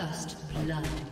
First blood.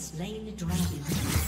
Slain the dragon.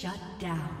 Shut down.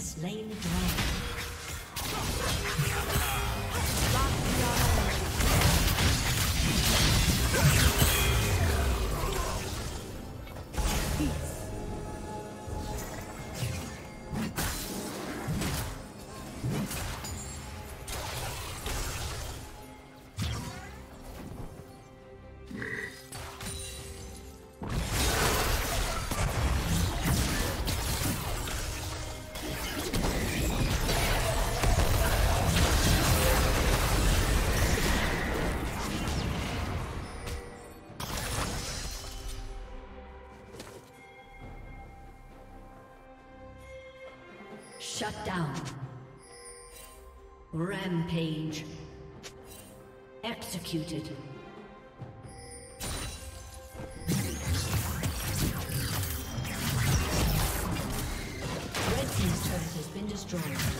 Slain the dragon. Shut down. Rampage. Executed. Red Team's turret has been destroyed.